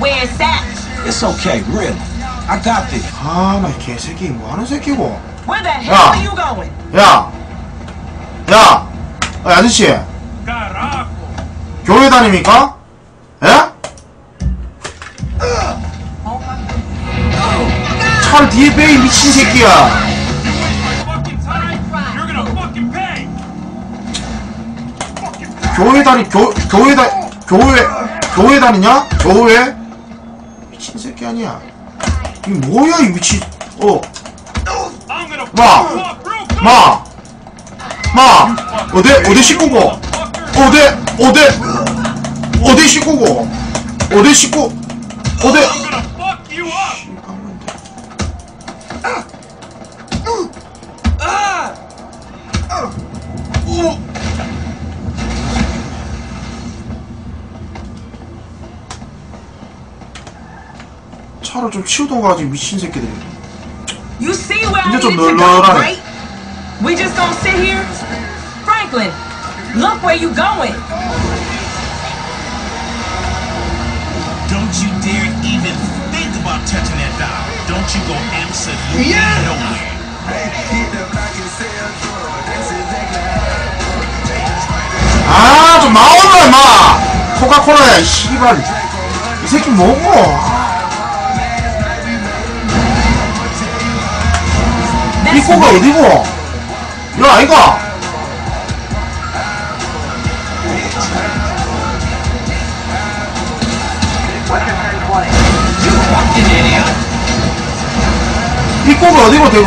wearing sacks. It's okay, really. I got this. 아 나 개새끼 뭐 하는 새끼고 Where the hell 야. are you going? 야! 야! 어, 아저씨 교회 다닙니까? 예? 차를 뒤에 빼 이 미친 새끼야! 교회 다니 교 교회 다 교회 교회 다니냐? 교회? 새끼 아니야. 이 뭐야 이 미친? 어, 마! 마, 마. 어디 어디 식구고? 어디 어디 어디 식구고? 어디 식구? 어디? 차를 좀 치우던가 하지 미친 새끼들이. You see where I 이제 좀 널널하네. right? We just gonna sit here? Franklin, look where you going. Don't you dare even think about touching that dial. Don't you go absolutely nowhere. 아, 좀 나오라 임마. 코카콜라야 이 씨발. 이 새끼 뭐고? 이 That's 코가 어디고? 이거 아이가? 이 코가 어디고 대고?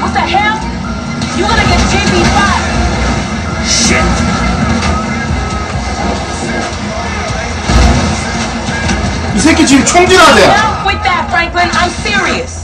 what the hell? You gonna get JP fired. 이 새끼 지금 총질하대. Now quit that, Franklin. I'm serious.